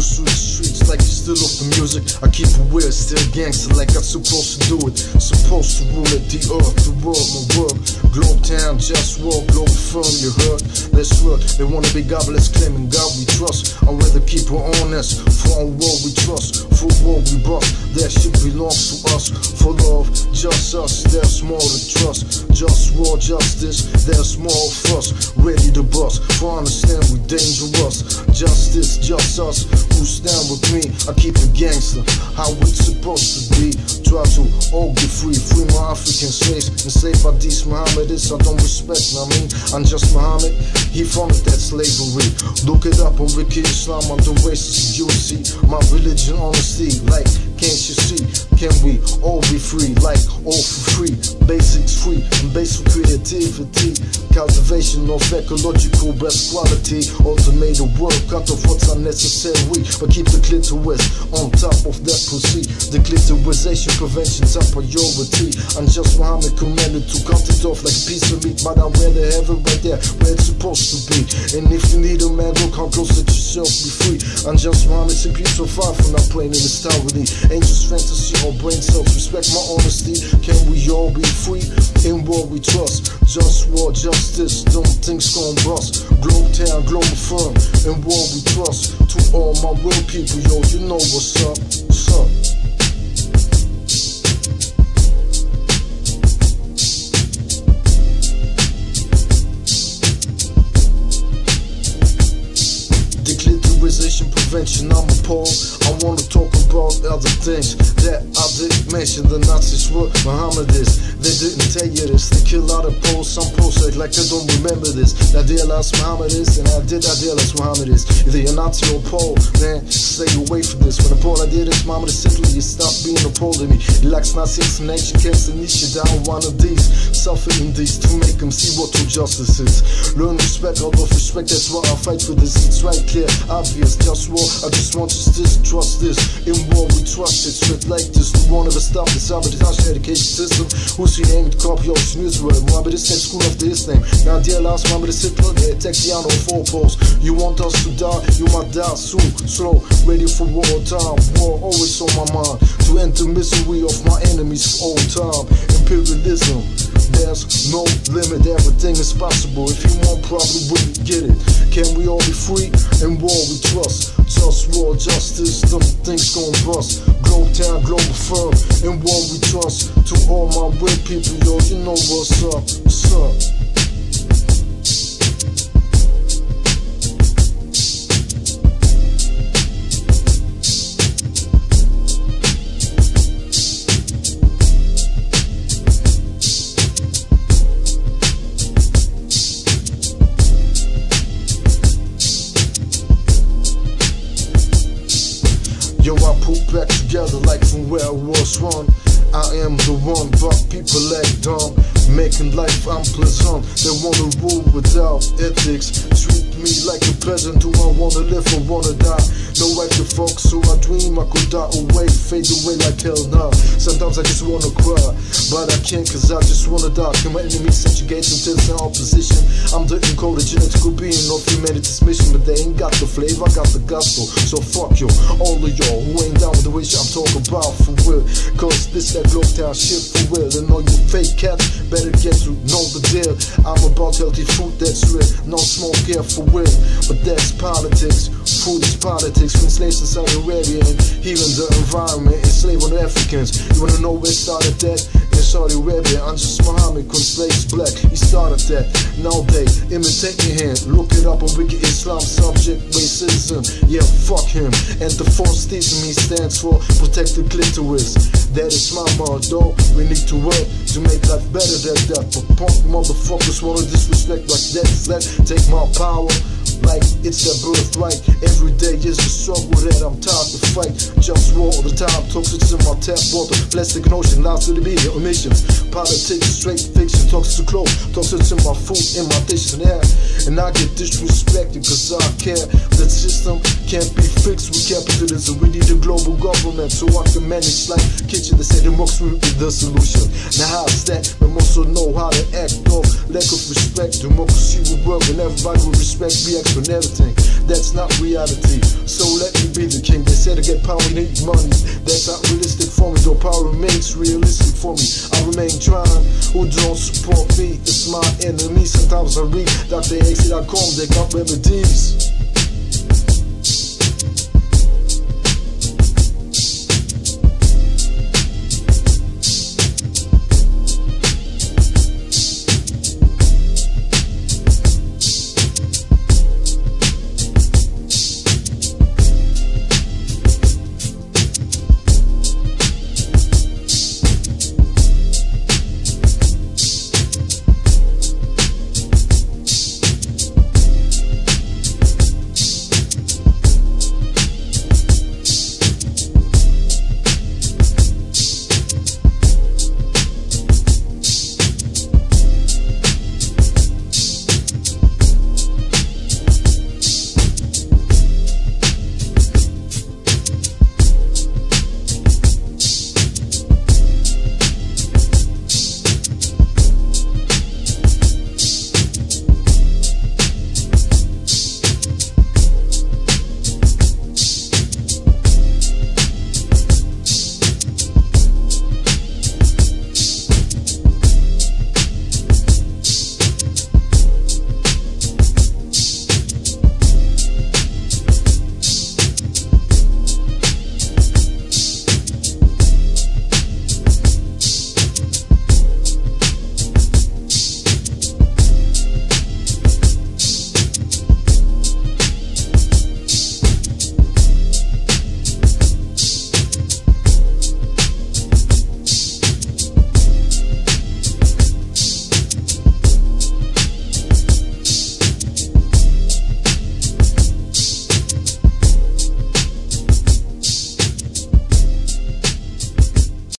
Through the streets like you still off the music. I keep it weird, still gangster like I'm supposed to do it. Supposed to rule it, the earth, the world, my world. Globetown, just walk, Globalfirm, you heard? Let's work. They wanna be godless, claiming God we trust. I'd rather keep it honest. For a world we trust, for world we bust. That shit belongs to us. For love, just us, there's more to trust. Just war, justice, there's more of us. Ready to bust, for understand we dangerous. Just us, who stand with me. I keep a gangster, how it's supposed to be. Try to all get free, free my African slaves. Enslaved by these Mohammedists, I don't respect, I mean, I'm just Muhammad. He funded that slavery. Look it up on WikiIslam, I'm the racist, you see. My religion, honesty, like, can't you see? Can we all be free, like, all for free? Basics free, and basic creativity. Cultivation of ecological best quality. Automated work, cut off what's unnecessary. But keep the clitoris on top of that pussy. The clitorisation prevention top priority. I'm just Muhammad commanded to cut it off like a piece of meat. But I'd rather have right there where it's supposed to be. And if you need a man, go come close, let yourself be free. I'm just Muhammad, simply so far from not playing in. Angels fantasy or brain cells, respect my honesty. Can we all be free in what we trust? Just war, justice, don't things gon' bust. Globetown, global firm, in what we trust. To all my real people, yo, you know what's up. What's up? Prevention, I'm appalled. I about other things that I didn't mention. The Nazis were Mohammedists. They didn't tell you this. They kill out of Poles. Some Poles act like they don't remember this. I realize Mohammedists, and I did I realize Mohammedists. Either you're Nazi or Pole, man, stay away from this. When the Pole I did this, Mohammed simply, you stop being a Pole to me. He likes Nazis and ancient camps and niche down one of these. Suffering these to make them see what true justice is. Learn respect out of respect, that's why I fight for this. It's right clear, obvious, just war. I just want justice, trust this. In war, we trust it. Straight like this, we won't ever stop this. Sabotage the education system. Who's he aimed copy of Israel? Muhammad is sent school after his name. Now, dear last Muhammad is Hitler, they attack the on four posts. You want us to die, you might die soon. Slow, ready for war time. War always on my mind. To end the misery of my enemies all time. Imperialism. There's no limit, everything is possible. If you want, probably wouldn't get it. Can we all be free? In war we trust. Just war, justice, them things gon' bust. Globetown, global firm. and war we trust. To all my real people, yo, you know what's up. What's up? Yo, I put back together like from where I was one. I am the one, but people act dumb. Making life unpleasant. They wanna rule without ethics. Treat me like a peasant. Do I wanna live or wanna die? No to fuck, so I dream I could die away, fade away like hell now. Sometimes I just wanna cry, but I can't cause I just wanna die. Can my enemies subjugate it's in opposition? I'm the encoded genetical being of humanity's mission, but they ain't got the flavor, I got the gospel. So fuck you, all of y'all who ain't down with the wish I'm talking about for real. Cause this that town shit for real. And all you fake cats better get to know the deal. I'm about healthy food that's real, no smoke here for real. But that's politics, food is politics. When slaves Saudi Arabia and healing the environment, enslaving Africans. You wanna know where started that? In Saudi Arabia, I'm just Muhammad, cause slaves black. He started that. Now they imitate me hand. Look it up on WikiIslam subject racism. Yeah, fuck him. And the false he stands for protect the clitoris. That is my motto. We need to work to make life better than that. But punk motherfuckers wanna disrespect like that. Let take my power like it's their birthright. Every day is a struggle that I'm tired to fight. Just war all the time, toxics in my tap water. Plastic ocean, lies to the media, emissions. Politics, straight fiction, toxic to clothes. Toxics in my food, in my dishes and air. And I get disrespected cause I care. The system can't be fixed with capitalism. We need a global government so I can manage like kitchen. They say democracy is the solution. Now how's that? We also know how to act off lack of respect. Democracy will work and everybody will respect. Be never think That's not reality. So let me be the king. They said I get power, need money. That's not realistic for me, though power remains realistic for me. I remain trying. Who don't support me? It's my enemy. Sometimes I read DrAxe.com, they got remedies.